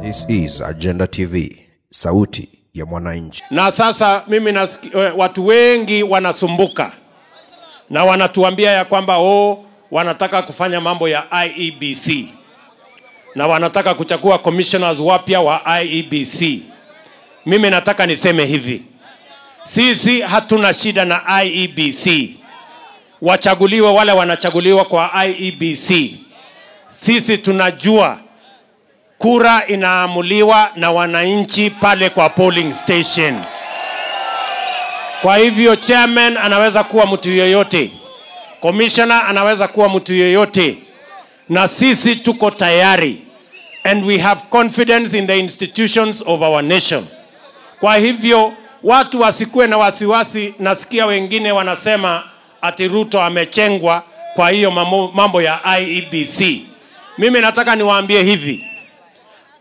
This is Agenda TV, sauti ya mwananchi. na sasa mimi nasikia, eh, watu wengi wanasumbuka na wanatuambia ya kwamba oh, wanataka kufanya mambo ya IEBC na wanataka kuchagua commissioners wapya wa IEBC. Mimi nataka niseme hivi, sisi hatuna shida na IEBC, wachaguliwe wale wanachaguliwa kwa IEBC. Sisi tunajua kura inaamuliwa na wananchi pale kwa polling station. Kwa hivyo chairman anaweza kuwa mtu yoyote, commissioner anaweza kuwa mtu yoyote, na sisi tuko tayari and we have confidence in the institutions of our nation. Kwa hivyo watu wasikuwe na wasiwasi. Nasikia wengine wanasema ati Ruto amechengwa kwa hiyo mambo, ya IEBC. Mimi nataka niwaambie hivi,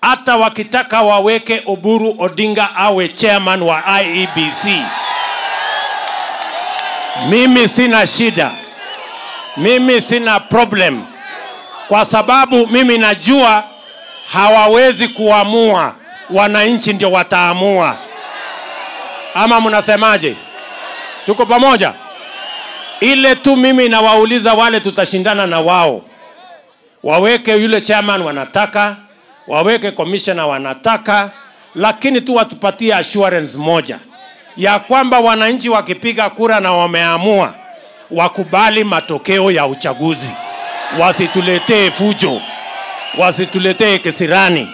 hata wakitaka waweke Oburu Odinga awe chairman wa IEBC, mimi sina shida, mimi sina problem, kwa sababu mimi najua hawawezi kuamua, wananchi ndio wataamua. Ama mnasemaje? Tuko pamoja? Ile tu mimi nawauliza wale tutashindana na wao, waweke yule chairman wanataka, waweke commissioner wanataka, lakini tu watupatie assurance moja ya kwamba wananchi wakipiga kura na wameamua, wakubali matokeo ya uchaguzi, wasituletee fujo, wasituletee kisirani.